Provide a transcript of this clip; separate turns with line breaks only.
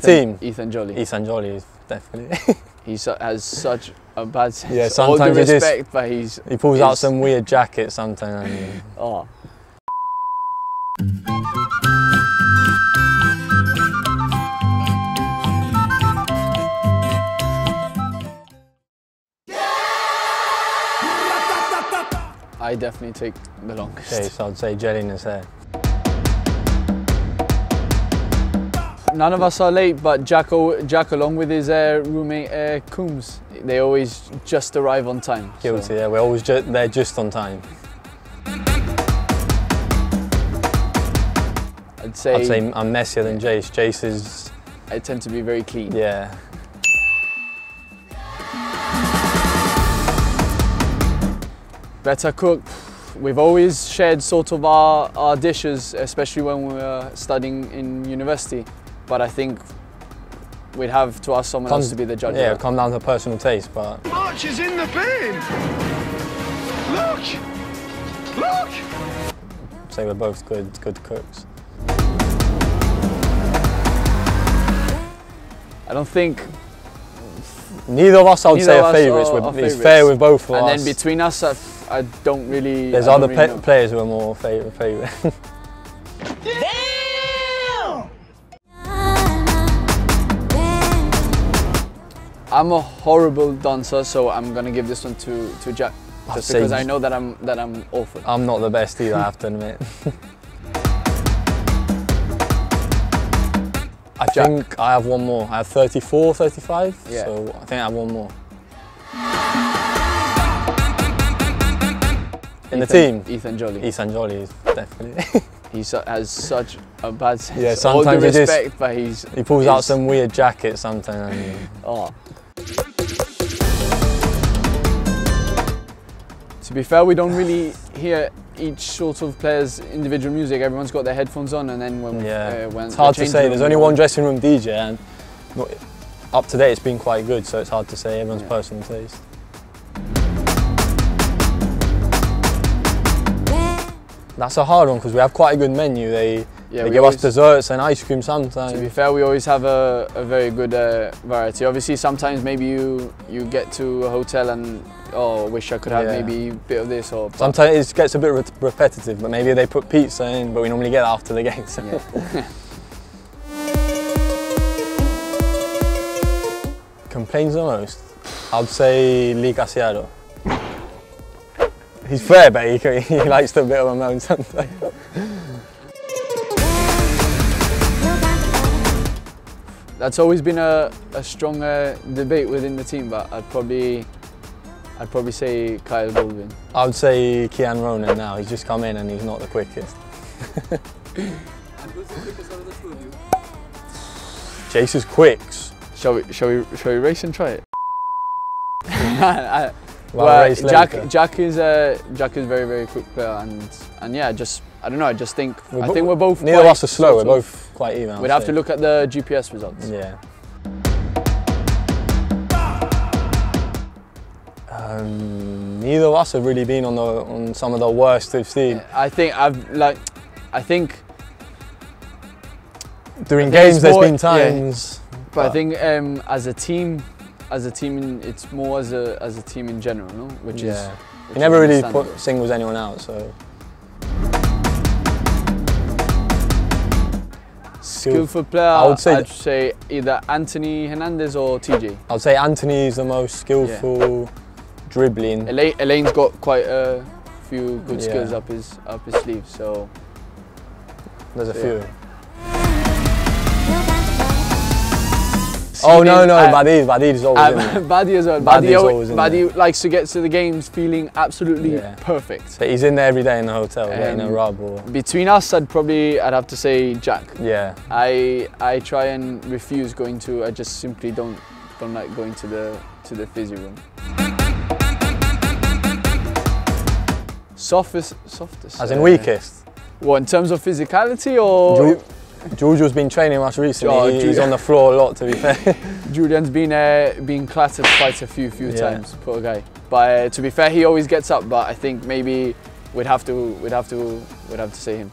team,
Ethan Jolley.
Ethan Jolley is definitely.
He su- has such a bad sense.
Yeah,
All
sometimes
due
he just-
respect, but he's
he pulls out some weird jacket sometimes. and-
oh. I definitely take the longest.
Okay, so I'd say gel in
None of us are late, but Jack, Jack along with his uh, roommate uh, Coombs, they always just arrive on time. so-
Guilty, yeah. We're always ju- there just on time.
I'd say,
I'd say I'm messier than Jayce. Jayce is,
I tend to be very clean.
yeah.
Better cook. We've always shared sort of our, our dishes, especially when we were studying in university. But I think we'd have to ask someone else to be the judge.
Yeah, come down to personal taste, but
March is in the bin! Look! Look!
I'd say we're both good, good cooks.
I don't think.
Neither of us, I would
Neither
say,
of
are
us
favourites.
are-
We're- It's
favourites.
fair with both of
and
us.
And then between us, I, I don't really.
There's
I
other
really
pe-
know.
players who are more favourite. favourite.
I'm a horrible dancer, so I'm gonna give this one to, to Jack. Just because I know that I'm that I'm awful.
I'm not the best either, I have to admit. I
Jack.
think I have one more. I have 34, 35,
Yeah.
so I think I have one more. In the team,
Ethan Jolley.
Ethan Jolley is definitely.
He su- has such a bad sense.
Yeah,
All
sometimes he just-
respect, but he's.
he pulls out some weird jacket sometimes. and-
Oh. Be fair, we don't really hear each sort of player's individual music. Everyone's got their headphones on, and then when
Yeah,
uh, when
it's hard to say. There's only one dressing room DJ, and not- up to date, it's been quite good. So it's hard to say everyone's
Yeah.
personal taste. That's a hard one because we have quite a good menu. They,
Yeah,
they give
always-
us desserts and ice cream sometimes.
To be fair, we always have a, a very good uh, variety. Obviously, sometimes maybe you you get to a hotel and oh, wish I could have
Yeah.
maybe a bit of this or.
Sometimes it gets a bit re- repetitive, but maybe they put pizza in, but we normally get that after the game. So.
Yeah.
Complains the most? I'd say Lee Casciaro. He's fair, but he, he likes to a bit of a moan sometimes.
That's always been a, a strong uh, debate within the team, but I'd probably I'd probably say Kyle Goldwin.
I would say Kian Ronan now. He's just come in and he's not the quickest. Jayce is quicks.
Shall we shall we shall we race and try it?
Well,
Jack
later.
Jack is uh, Jack is very very quick player and and yeah just I don't know I just think
We're
I think we're both
Neither of us are slow. We're both quite even.
We'd have to look at the GPS results.
Yeah. Um, neither of us have really been on the on some of the worst we've seen.
I think I've like I think
During
I think
games, there's
more-
been
yeah.
times.
but I think um, as a team as a team in, it's more as a as a team in general no which is
Yeah.
which
He never really put, singles anyone out, so
skillful player
I would say
I'd say either Anthony Hernandez or TJ
I'd say Anthony is the most skillful dribbling.
Elaine, Elaine's got quite a few good
Yeah.
skills up his up his sleeve so
There's a
Yeah.
few. Oh no no,
uh,
Badid, Badid's always in there.
Um, Buddy as well.
Buddy's always in
Buddy likes to get to the games feeling absolutely
Yeah.
perfect.
But he's in there every day in the hotel, getting a
Um,
rub or
Between us, I'd probably I'd have to say Jack.
yeah.
I I try and refuse going to. I just simply don't don't like going to the to the physio room. Softest, softest.
As in
uh,
weakest.
What in terms of physicality or
Giorgio's been training much recently.
Oh,
he's on the floor a lot, to be fair.
Julian's been uh, been clattered quite a few few
Yeah.
times, poor guy. But uh, to be fair, he always gets up. But I think maybe we'd have to we'd have to we'd have to see him.